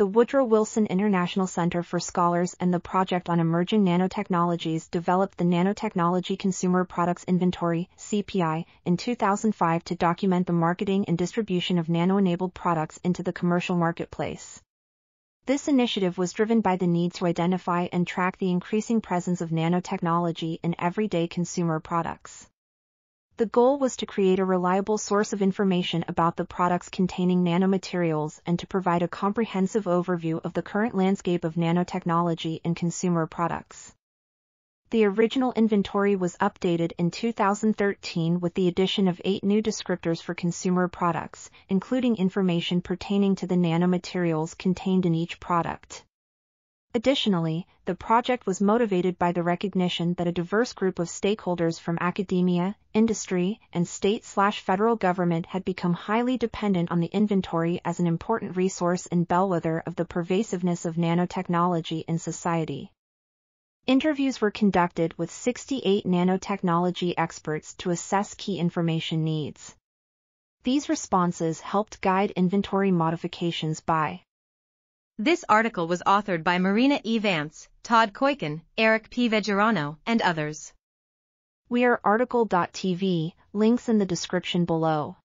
the Woodrow Wilson International Center for Scholars and the Project on Emerging Nanotechnologies developed the Nanotechnology Consumer Products Inventory (CPI) in 2005 to document the marketing and distribution of nano-enabled products into the commercial marketplace. This initiative was driven by the need to identify and track the increasing presence of nanotechnology in everyday consumer products. The goal was to create a reliable source of information about the products containing nanomaterials and to provide a comprehensive overview of the current landscape of nanotechnology in consumer products. The original inventory was updated in 2013 with the addition of eight new descriptors for consumer products, including information pertaining to the nanomaterials contained in each product. Additionally, the project was motivated by the recognition that a diverse group of stakeholders from academia, industry, and state-slash-federal government had become highly dependent on the inventory as an important resource and bellwether of the pervasiveness of nanotechnology in society. Interviews were conducted with 68 nanotechnology experts to assess key information needs. These responses helped guide inventory modifications by this article was authored by Marina E. Vance, Todd Kuiken, Eric P. Vejerano, and others. We are RTCL.TV, links in the description below.